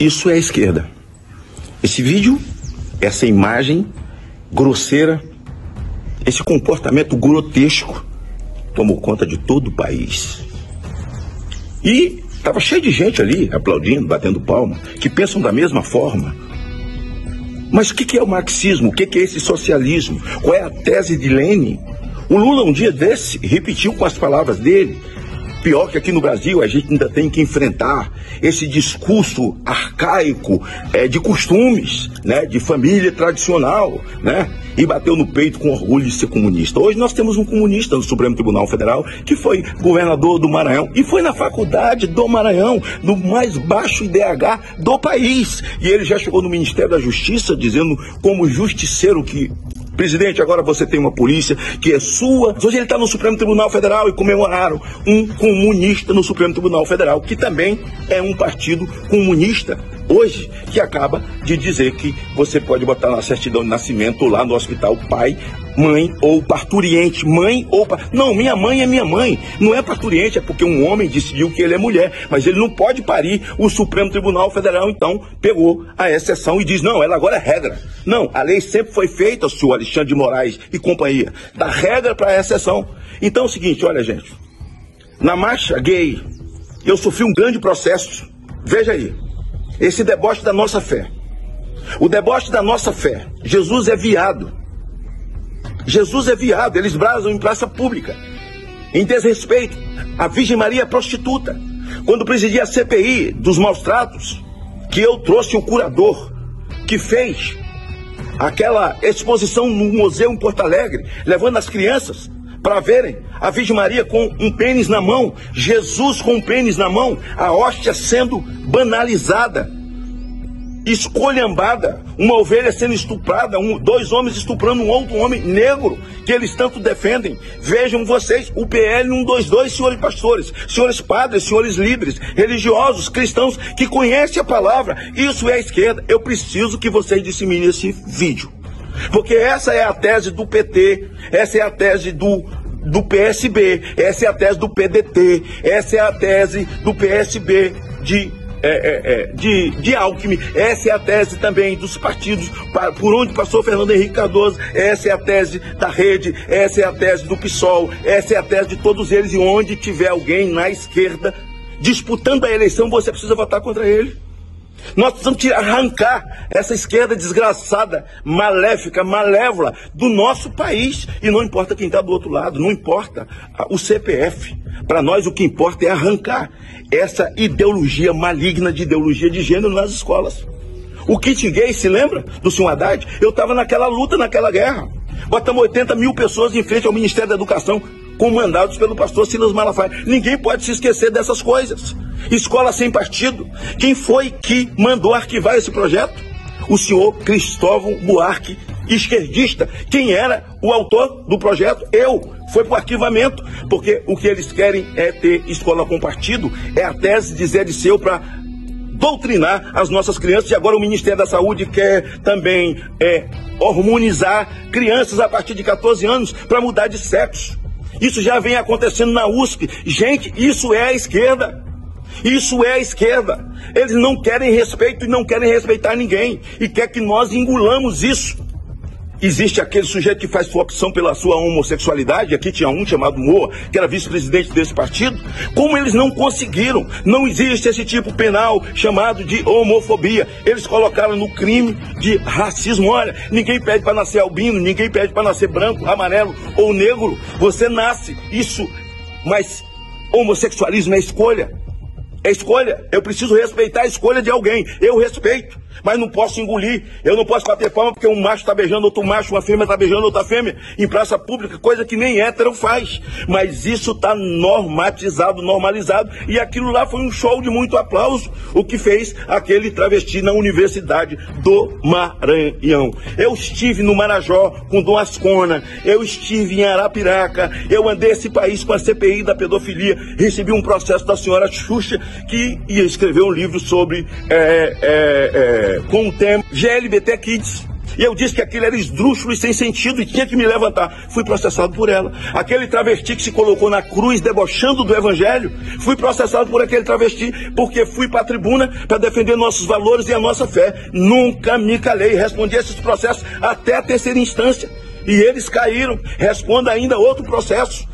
Isso é a esquerda. Esse vídeo, essa imagem grosseira, esse comportamento grotesco tomou conta de todo o país. E estava cheio de gente ali aplaudindo, batendo palma, que pensam da mesma forma. Mas o que, que é o marxismo? O que, que é esse socialismo? Qual é a tese de Lenin? O Lula, um dia desse, repetiu com as palavras dele Pior que aqui no Brasil a gente ainda tem que enfrentar esse discurso arcaico é, de costumes, né, de família tradicional, né, e bateu no peito com orgulho de ser comunista. Hoje nós temos um comunista no Supremo Tribunal Federal que foi governador do Maranhão e foi na faculdade do Maranhão, no mais baixo IDH do país. E ele já chegou no Ministério da Justiça dizendo como justiceiro que Presidente, agora você tem uma polícia que é sua. Hoje ele está no Supremo Tribunal Federal e comemoraram um comunista no Supremo Tribunal Federal, que também é um partido comunista hoje, que acaba de dizer que você pode botar na certidão de nascimento lá no hospital pai, mãe ou parturiente, mãe ou pa... não, minha mãe é minha mãe, não é parturiente, é porque um homem decidiu que ele é mulher, mas ele não pode parir. O Supremo Tribunal Federal então pegou a exceção e diz não, ela agora é regra. Não, a lei sempre foi feita, senhor Alexandre de Moraes e companhia, da regra para a exceção. Então é o seguinte, olha gente, na marcha gay eu sofri um grande processo. Veja aí, esse deboche da nossa fé. O deboche da nossa fé. Jesus é viado. Jesus é viado. Eles brasam em praça pública. Em desrespeito. A Virgem Maria é prostituta. Quando presidi a CPI dos maus tratos, que eu trouxe o curador, que fez aquela exposição no museu em Porto Alegre, levando as crianças para verem a Virgem Maria com um pênis na mão, Jesus com um pênis na mão, a hóstia sendo banalizada, escolhambada, uma ovelha sendo estuprada, um, dois homens estuprando um outro homem negro, que eles tanto defendem. Vejam vocês, o PL 122, senhores pastores, senhores padres, senhores líderes, religiosos, cristãos, que conhecem a palavra, isso é a esquerda. Eu preciso que vocês disseminem esse vídeo. Porque essa é a tese do PT, essa é a tese do, do PSB, essa é a tese do PDT, essa é a tese do PSB de é, é, é, de, de Alckmin. Essa é a tese também dos partidos por onde passou Fernando Henrique Cardoso. Essa é a tese da rede, essa é a tese do PSOL, essa é a tese de todos eles. E onde tiver alguém na esquerda disputando a eleição, você precisa votar contra ele. Nós precisamos arrancar essa esquerda desgraçada, maléfica, malévola do nosso país. E não importa quem está do outro lado, não importa o CPF. Para nós o que importa é arrancar essa ideologia maligna de ideologia de gênero nas escolas. O kit gay, se lembra do senhor Haddad? Eu estava naquela luta, naquela guerra. Botamos 80 mil pessoas em frente ao Ministério da Educação, comandados pelo pastor Silas Malafaia. Ninguém pode se esquecer dessas coisas. Escola sem partido. Quem foi que mandou arquivar esse projeto? O senhor Cristóvão Buarque, esquerdista. Quem era o autor do projeto? Eu. Foi para o arquivamento, porque o que eles querem é ter escola com partido, é a tese de Zé de Seu para doutrinar as nossas crianças e agora o Ministério da Saúde quer também é, hormonizar crianças a partir de 14 anos para mudar de sexo. Isso já vem acontecendo na USP. Gente, isso é a esquerda. Isso é a esquerda. Eles não querem respeito e não querem respeitar ninguém. E quer que nós engulamos isso. Existe aquele sujeito que faz sua opção pela sua homossexualidade, aqui tinha um chamado Moa, que era vice-presidente desse partido. Como eles não conseguiram, não existe esse tipo penal chamado de homofobia. Eles colocaram no crime de racismo. Olha, ninguém pede para nascer albino, ninguém pede para nascer branco, amarelo ou negro. Você nasce, isso, mas homossexualismo é escolha. É escolha. Eu preciso respeitar a escolha de alguém. Eu respeito mas não posso engolir. Eu não posso bater palma porque um macho está beijando outro macho, uma fêmea está beijando outra fêmea em praça pública, coisa que nem hétero faz. Mas isso está normatizado, normalizado, e aquilo lá foi um show de muito aplauso, o que fez aquele travesti na Universidade do Maranhão. Eu estive no Marajó com Dom Ascona, eu estive em Arapiraca, eu andei esse país com a CPI da pedofilia, recebi um processo da senhora Xuxa, que ia escrever um livro sobre é, é, é, com o tema GLBT Kids. E eu disse que aquilo era esdrúxulo e sem sentido e tinha que me levantar. Fui processado por ela. Aquele travesti que se colocou na cruz debochando do evangelho, fui processado por aquele travesti porque fui para a tribuna para defender nossos valores e a nossa fé. Nunca me calei, respondi esses processos até a terceira instância. E eles caíram. Responda ainda outro processo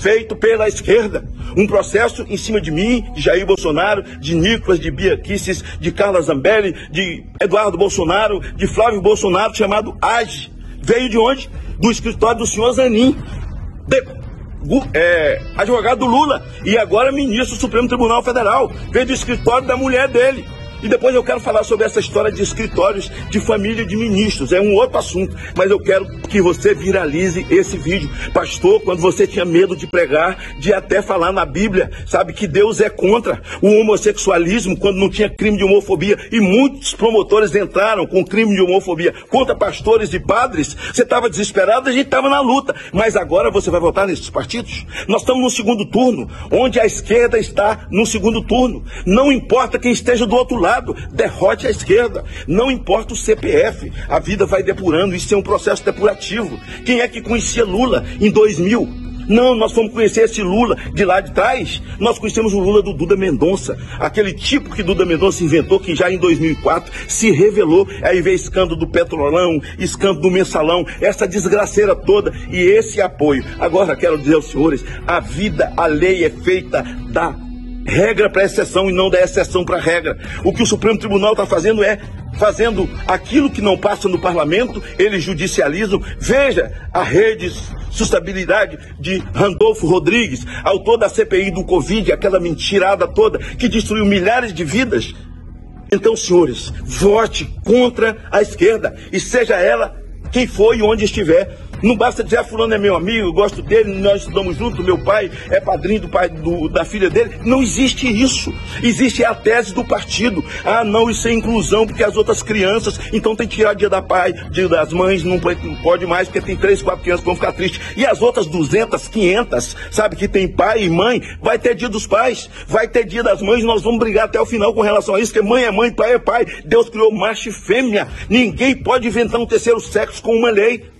feito pela esquerda. Um processo em cima de mim, de Jair Bolsonaro, de Nicolas, de Bia Kisses, de Carla Zambelli, de Eduardo Bolsonaro, de Flávio Bolsonaro, chamado AGE. Veio de onde? Do escritório do senhor Zanin. De, é, advogado do Lula e agora ministro do Supremo Tribunal Federal. Veio do escritório da mulher dele. E depois eu quero falar sobre essa história de escritórios de família de ministros. É um outro assunto, mas eu quero que você viralize esse vídeo. Pastor, quando você tinha medo de pregar, de até falar na Bíblia, sabe que Deus é contra o homossexualismo quando não tinha crime de homofobia e muitos promotores entraram com crime de homofobia contra pastores e padres. Você estava desesperado, a gente estava na luta. Mas agora você vai votar nesses partidos? Nós estamos no segundo turno, onde a esquerda está no segundo turno. Não importa quem esteja do outro lado lado, derrote a esquerda. Não importa o CPF, a vida vai depurando, isso é um processo depurativo. Quem é que conhecia Lula em 2000? Não, nós fomos conhecer esse Lula de lá de trás. Nós conhecemos o Lula do Duda Mendonça, aquele tipo que Duda Mendonça inventou, que já em 2004 se revelou. Aí veio escândalo do Petrolão, escândalo do Mensalão, essa desgraceira toda e esse apoio. Agora quero dizer aos senhores: a vida, a lei é feita da regra para exceção e não da exceção para regra. O que o Supremo Tribunal está fazendo é fazendo aquilo que não passa no parlamento, eles judicializam. Veja a rede sustentabilidade de Randolfo Rodrigues, autor da CPI do Covid, aquela mentirada toda que destruiu milhares de vidas. Então, senhores, vote contra a esquerda e seja ela quem for e onde estiver. Não basta dizer, ah, fulano é meu amigo, eu gosto dele, nós estudamos juntos, meu pai é padrinho do pai do, da filha dele. Não existe isso. Existe a tese do partido. Ah, não, isso é inclusão, porque as outras crianças, então tem que tirar dia da pai, dia das mães, não pode mais, porque tem três, quatro crianças que vão ficar tristes. E as outras 200, 500, sabe, que tem pai e mãe, vai ter dia dos pais, vai ter dia das mães, nós vamos brigar até o final com relação a isso, porque mãe é mãe, pai é pai. Deus criou macho e fêmea. Ninguém pode inventar um terceiro sexo com uma lei.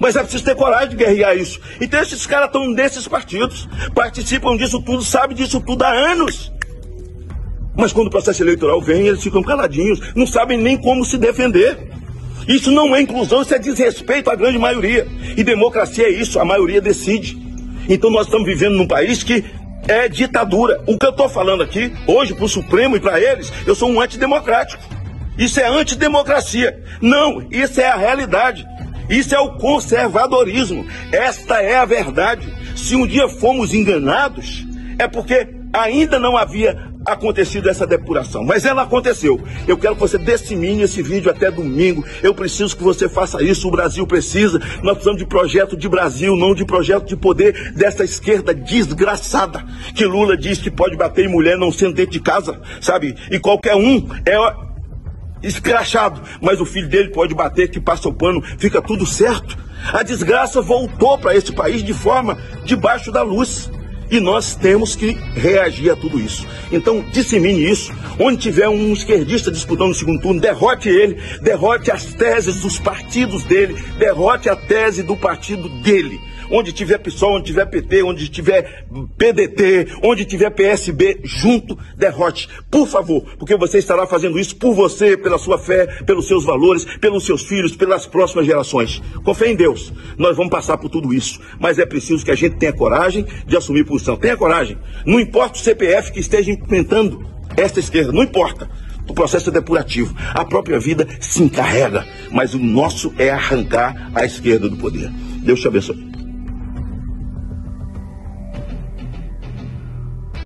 Mas é preciso ter coragem de guerrear isso. Então esses caras estão nesses partidos, participam disso tudo, sabem disso tudo há anos. Mas quando o processo eleitoral vem, eles ficam caladinhos, não sabem nem como se defender. Isso não é inclusão, isso é desrespeito à grande maioria. E democracia é isso, a maioria decide. Então nós estamos vivendo num país que é ditadura. O que eu estou falando aqui, hoje, para o Supremo e para eles, eu sou um antidemocrático. Isso é antidemocracia. Não, isso é a realidade. Isso é o conservadorismo. Esta é a verdade. Se um dia fomos enganados, é porque ainda não havia acontecido essa depuração, mas ela aconteceu. Eu quero que você dissemine esse vídeo até domingo. Eu preciso que você faça isso. O Brasil precisa. Nós precisamos de projeto de Brasil, não de projeto de poder dessa esquerda desgraçada que Lula diz que pode bater em mulher não sendo dentro de casa, sabe? E qualquer um é escrachado, mas o filho dele pode bater, que passa o pano, fica tudo certo. A desgraça voltou para esse país de forma debaixo da luz. E nós temos que reagir a tudo isso. Então, dissemine isso. Onde tiver um esquerdista disputando o segundo turno, derrote ele, derrote as teses dos partidos dele, derrote a tese do partido dele onde tiver PSOL, onde tiver PT, onde tiver PDT, onde tiver PSB, junto, derrote. Por favor, porque você estará fazendo isso por você, pela sua fé, pelos seus valores, pelos seus filhos, pelas próximas gerações. Com fé em Deus, nós vamos passar por tudo isso. Mas é preciso que a gente tenha coragem de assumir posição. Tenha coragem. Não importa o CPF que esteja implementando esta esquerda, não importa. O processo é depurativo. A própria vida se encarrega. Mas o nosso é arrancar a esquerda do poder. Deus te abençoe.